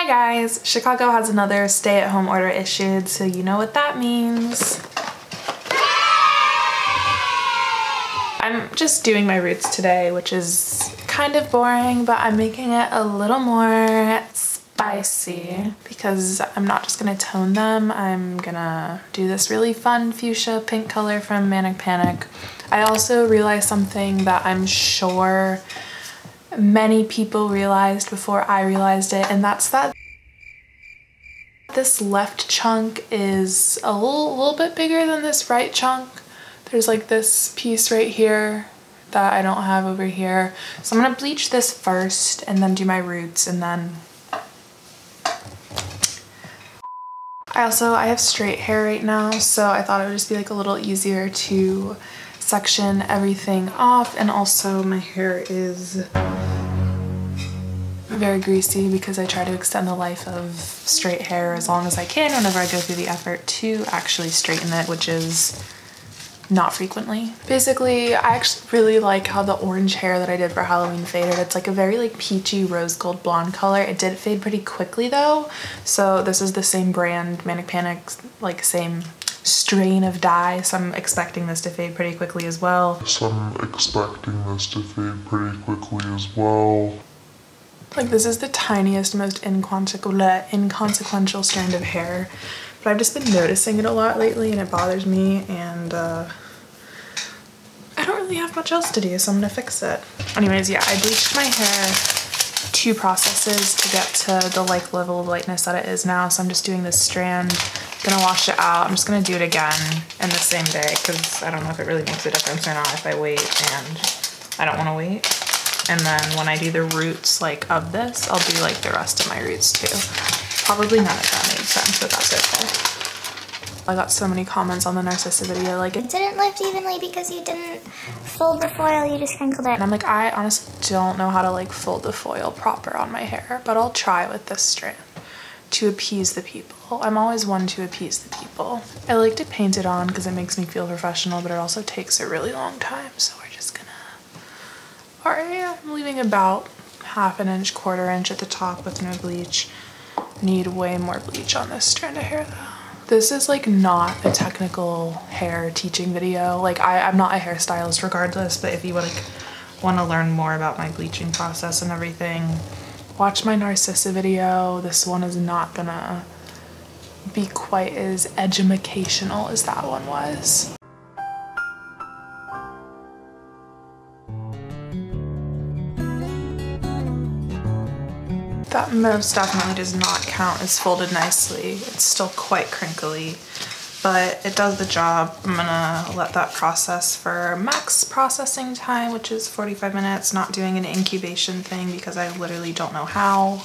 Hi guys! Chicago has another stay-at-home order issued, so you know what that means. I'm just doing my roots today, which is kind of boring, but I'm making it a little more spicy because I'm not just gonna tone them. I'm gonna do this really fun fuchsia pink color from Manic Panic. I also realized something that I'm sure many people realized before I realized it, and that's that this left chunk is a little, little bit bigger than this right chunk. There's like this piece right here that I don't have over here. So I'm gonna bleach this first and then do my roots and then I also, I have straight hair right now, so I thought it would just be like a little easier to section everything off and also my hair is very greasy because I try to extend the life of straight hair as long as I can whenever I go through the effort to actually straighten it, which is not frequently. Basically, I actually really like how the orange hair that I did for Halloween faded. It's like a very like peachy rose gold blonde color. It did fade pretty quickly though. So this is the same brand, Manic Panic, like same strain of dye. So I'm expecting this to fade pretty quickly as well. So I'm expecting this to fade pretty quickly as well. Like this is the tiniest, most inconsequential, strand of hair, but I've just been noticing it a lot lately and it bothers me and uh, I don't really have much else to do, so I'm gonna fix it. Anyways, yeah, I bleached my hair two processes to get to the like level of lightness that it is now, so I'm just doing this strand, gonna wash it out. I'm just gonna do it again in the same day because I don't know if it really makes a difference or not if I wait and I don't wanna wait. And then when I do the roots like of this, I'll do like the rest of my roots too. Probably none of that made sense, but that's okay. I got so many comments on the Narcissa video like it didn't lift evenly because you didn't fold the foil, you just crinkled it. And I'm like, I honestly don't know how to like fold the foil proper on my hair, but I'll try with this strand to appease the people. I'm always one to appease the people. I like to paint it on because it makes me feel professional, but it also takes a really long time, so we're just gonna Alright, I'm leaving about half an inch, quarter inch at the top with no bleach. Need way more bleach on this strand of hair though. This is like not a technical hair teaching video. Like I, I'm not a hairstylist regardless, but if you like want to learn more about my bleaching process and everything, watch my Narcissa video. This one is not gonna be quite as educational as that one was. That most definitely does not count as folded nicely. It's still quite crinkly, but it does the job. I'm gonna let that process for max processing time, which is 45 minutes, not doing an incubation thing because I literally don't know how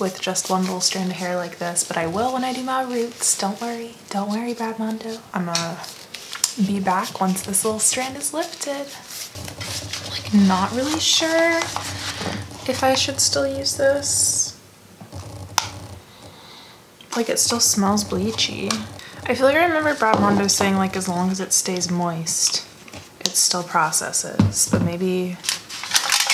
with just one little strand of hair like this, but I will when I do my roots. Don't worry, don't worry, Brad Mondo. I'm gonna be back once this little strand is lifted. Like not really sure if I should still use this. Like it still smells bleachy. I feel like I remember Brad Mondo saying like as long as it stays moist, it still processes, but maybe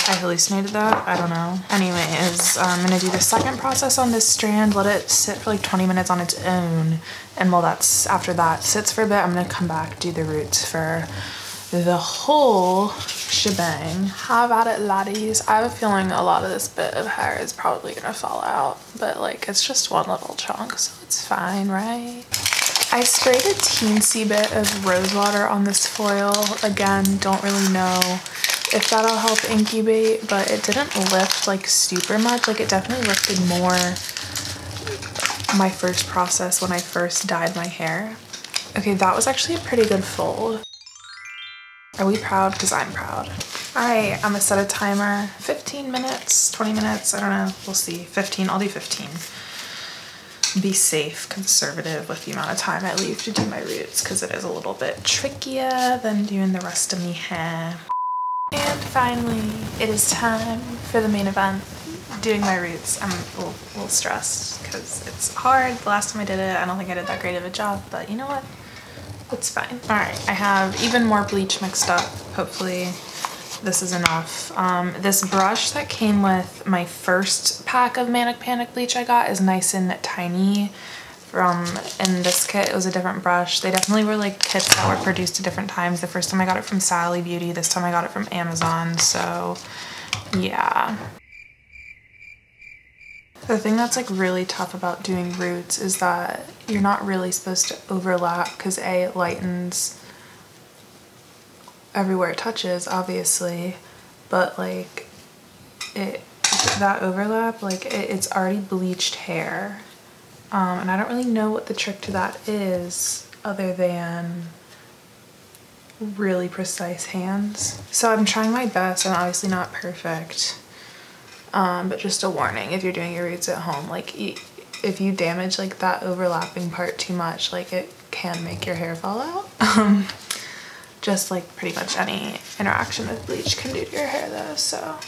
I hallucinated that, I don't know. Anyways, I'm gonna do the second process on this strand, let it sit for like 20 minutes on its own, and while that's, after that sits for a bit, I'm gonna come back, do the roots for the whole shebang. How about it laddies? I have a feeling a lot of this bit of hair is probably gonna fall out, but like it's just one little chunk, so it's fine, right? I sprayed a teensy bit of rose water on this foil. Again, don't really know if that'll help incubate, but it didn't lift like super much. Like it definitely lifted more my first process when I first dyed my hair. Okay, that was actually a pretty good fold. Are we proud? Because I'm proud. All right, I'm gonna set a timer. 15 minutes, 20 minutes, I don't know, we'll see. 15, I'll do 15. Be safe, conservative with the amount of time I leave to do my roots because it is a little bit trickier than doing the rest of me hair. And finally, it is time for the main event, doing my roots. I'm a little, a little stressed because it's hard. The last time I did it, I don't think I did that great of a job, but you know what? It's fine. All right, I have even more bleach mixed up, hopefully. this is enough. Um, this brush that came with my first pack of Manic Panic bleach I got is nice and tiny from in this kit it was a different brush they definitely were like kits that were produced at different times the first time i got it from sally beauty this time i got it from amazon so yeah the thing that's like really tough about doing roots is that you're not really supposed to overlap because a it lightens everywhere it touches obviously but like it that overlap like it, it's already bleached hair um, and I don't really know what the trick to that is other than really precise hands. So I'm trying my best. I'm obviously not perfect. Um, but just a warning if you're doing your roots at home, like if you damage like that overlapping part too much, like it can make your hair fall out. Um, just like pretty much any interaction with bleach can do to your hair though, so.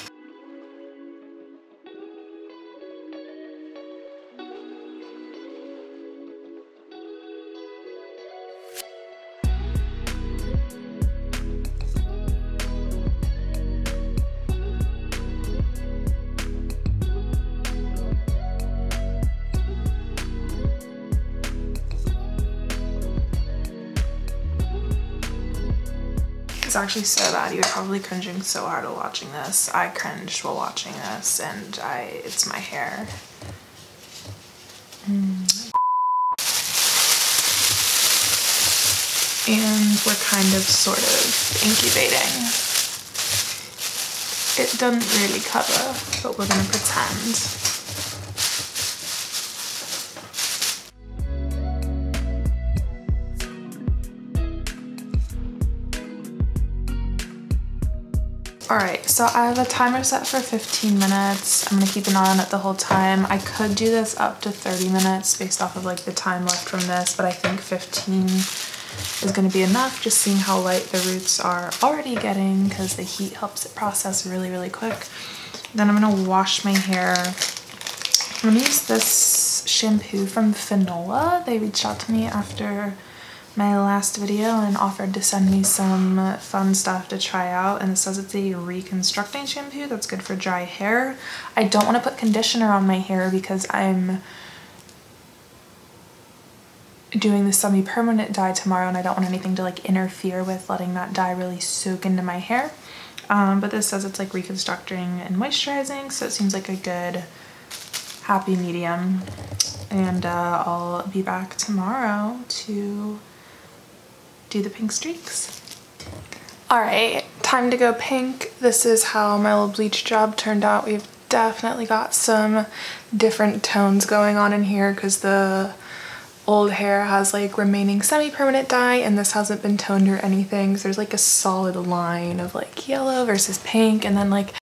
Actually so bad. You're probably cringing so hard while watching this. I cringed while watching this and I, it's my hair. Mm. And we're kind of sort of incubating. It doesn't really cover, but we're gonna pretend. All right, so I have a timer set for 15 minutes. I'm gonna keep an eye on it the whole time. I could do this up to 30 minutes based off of like the time left from this, but I think 15 is gonna be enough just seeing how light the roots are already getting because the heat helps it process really, really quick. Then I'm gonna wash my hair. I'm gonna use this shampoo from Fanola. They reached out to me after my last video and offered to send me some fun stuff to try out and it says it's a reconstructing shampoo that's good for dry hair. I don't want to put conditioner on my hair because I'm doing the semi-permanent dye tomorrow and I don't want anything to like interfere with letting that dye really soak into my hair. Um, but this says it's like reconstructing and moisturizing so it seems like a good happy medium and uh, I'll be back tomorrow to do the pink streaks. All right, time to go pink. This is how my little bleach job turned out. We've definitely got some different tones going on in here because the old hair has like remaining semi-permanent dye and this hasn't been toned or anything. So there's like a solid line of like yellow versus pink and then like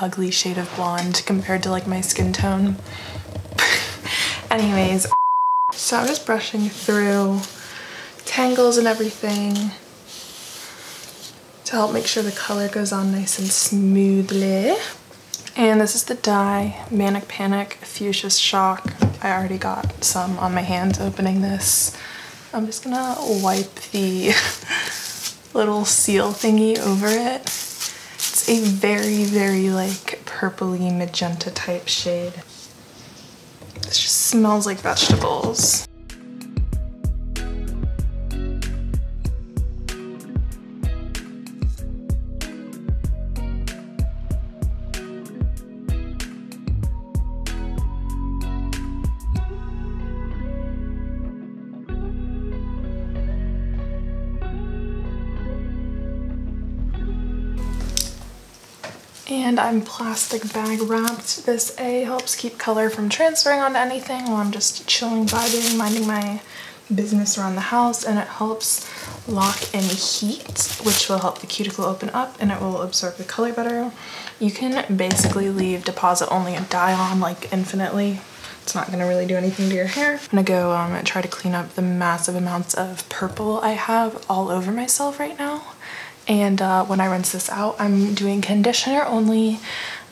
ugly shade of blonde compared to like my skin tone. Anyways, so I'm just brushing through tangles and everything to help make sure the color goes on nice and smoothly. And this is the dye, Manic Panic Fuchsia Shock. I already got some on my hands opening this. I'm just gonna wipe the little seal thingy over it. It's a very, very like purpley magenta type shade. Smells like vegetables. And I'm plastic bag wrapped. This A helps keep color from transferring onto anything while I'm just chilling, vibing, minding my business around the house and it helps lock in heat which will help the cuticle open up and it will absorb the color better. You can basically leave deposit only and dye on like infinitely. It's not gonna really do anything to your hair. I'm gonna go um, try to clean up the massive amounts of purple I have all over myself right now. And uh, when I rinse this out, I'm doing conditioner only.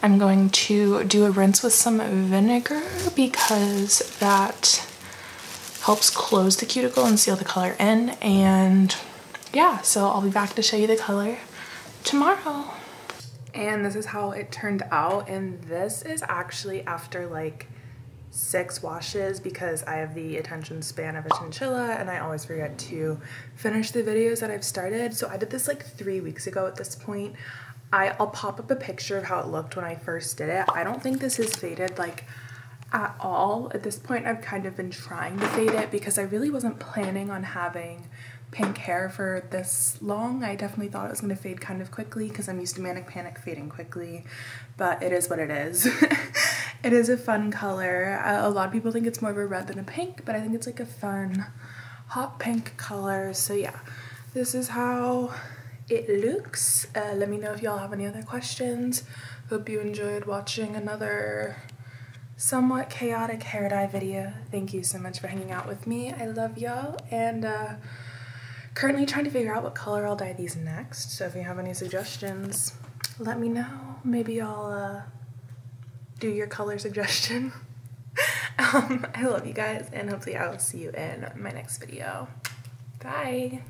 I'm going to do a rinse with some vinegar because that helps close the cuticle and seal the color in. And yeah, so I'll be back to show you the color tomorrow. And this is how it turned out. And this is actually after like six washes because I have the attention span of a chinchilla and I always forget to finish the videos that I've started. So I did this like three weeks ago at this point. I, I'll pop up a picture of how it looked when I first did it. I don't think this is faded like at all. At this point, I've kind of been trying to fade it because I really wasn't planning on having pink hair for this long. I definitely thought it was going to fade kind of quickly because I'm used to Manic Panic fading quickly, but it is what it is. it is a fun color. A lot of people think it's more of a red than a pink, but I think it's like a fun hot pink color. So yeah, this is how it looks. Uh, let me know if y'all have any other questions. Hope you enjoyed watching another somewhat chaotic hair dye video. Thank you so much for hanging out with me. I love y'all and uh, currently trying to figure out what color I'll dye these next. So if you have any suggestions, let me know. Maybe I'll uh, do your color suggestion. um, I love you guys and hopefully I will see you in my next video. Bye.